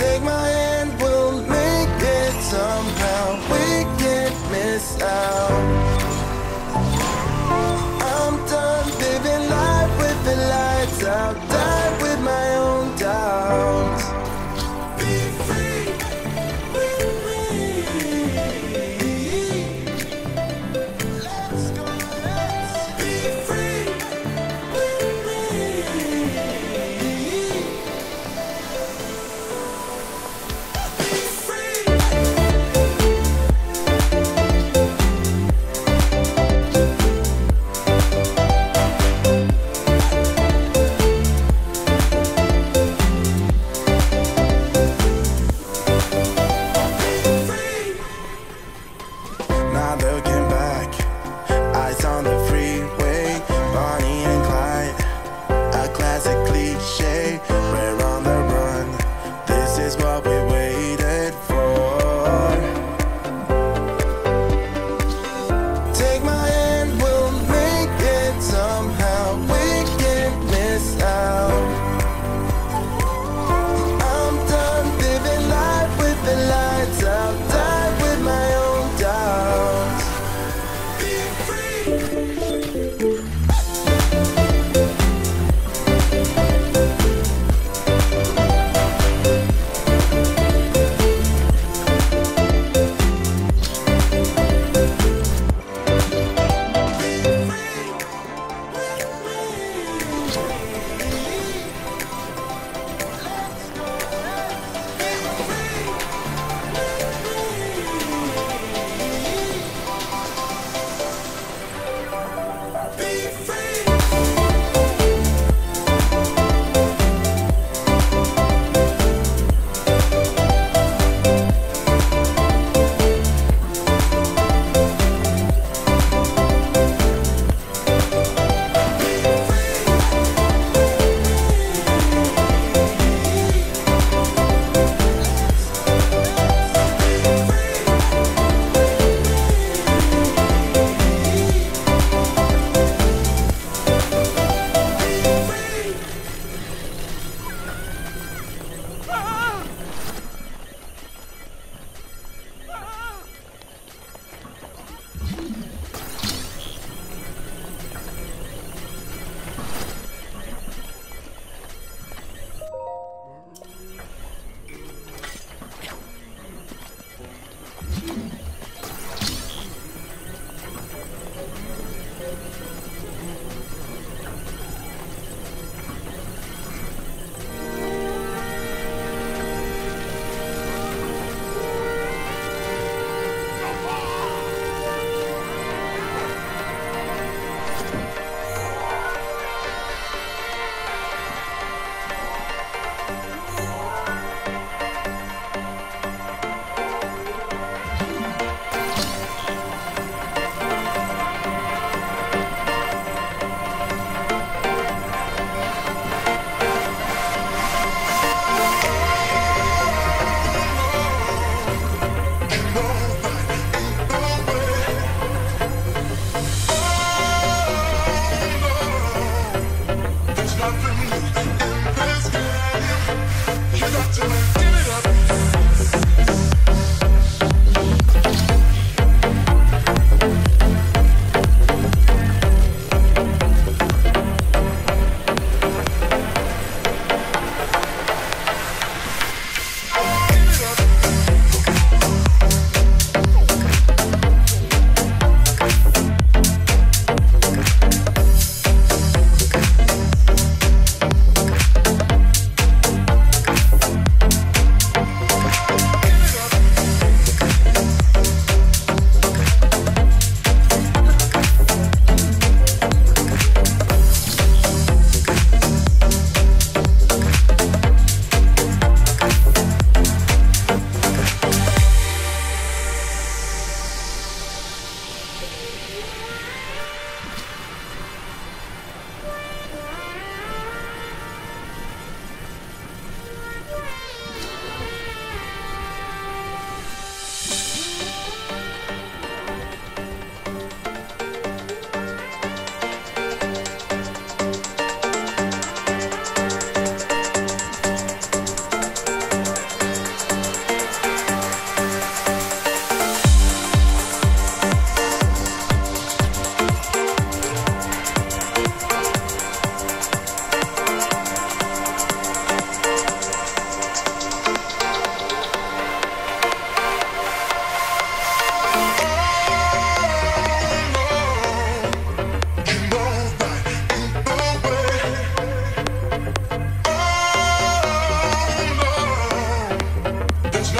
Take my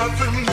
nothing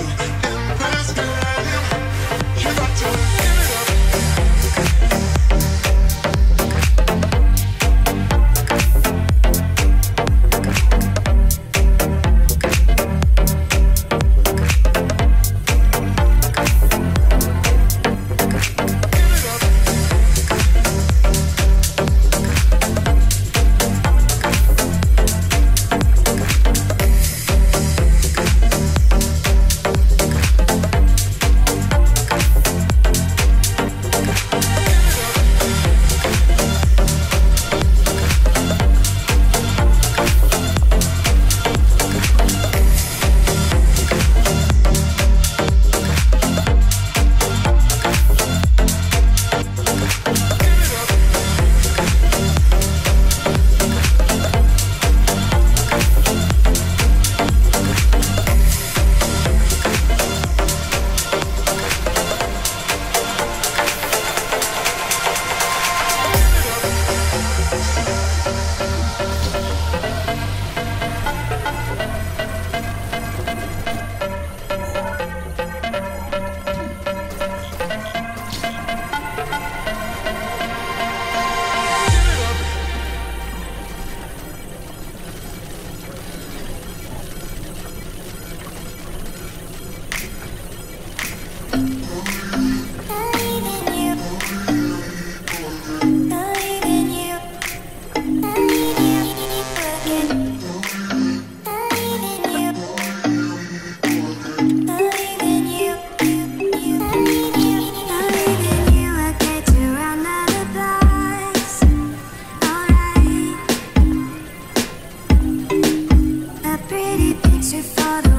to follow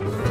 Bye.